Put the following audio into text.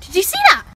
Did you see that?